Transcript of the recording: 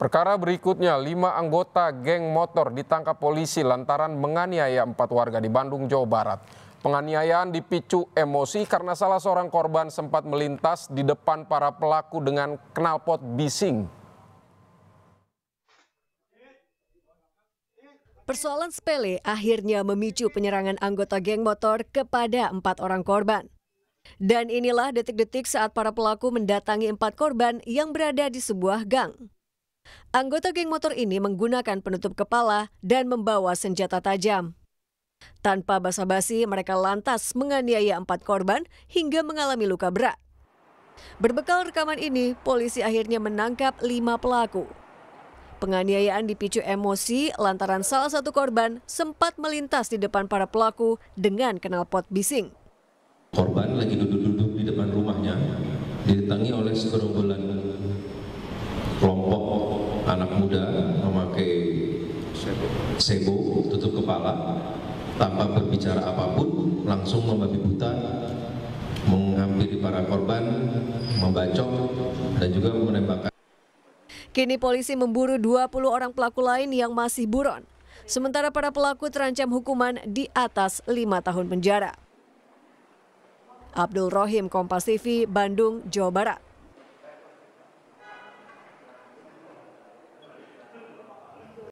Perkara berikutnya, lima anggota geng motor ditangkap polisi lantaran menganiaya empat warga di Bandung, Jawa Barat. Penganiayaan dipicu emosi karena salah seorang korban sempat melintas di depan para pelaku dengan knalpot bising. Persoalan sepele akhirnya memicu penyerangan anggota geng motor kepada empat orang korban. Dan inilah detik-detik saat para pelaku mendatangi empat korban yang berada di sebuah gang. Anggota geng motor ini menggunakan penutup kepala dan membawa senjata tajam. Tanpa basa-basi, mereka lantas menganiaya empat korban hingga mengalami luka berat. Berbekal rekaman ini, polisi akhirnya menangkap lima pelaku. Penganiayaan dipicu emosi lantaran salah satu korban sempat melintas di depan para pelaku dengan knalpot bising. Korban lagi duduk-duduk di depan rumahnya, didatangi oleh segerombolan anak muda memakai sebo tutup kepala tanpa berbicara apa pun langsung membabi buta menghampiri para korban membacok dan juga menembakkan Kini polisi memburu 20 orang pelaku lain yang masih buron. Sementara para pelaku terancam hukuman di atas lima tahun penjara. Abdul Rohim Kompas TV, Bandung, Jawa Barat.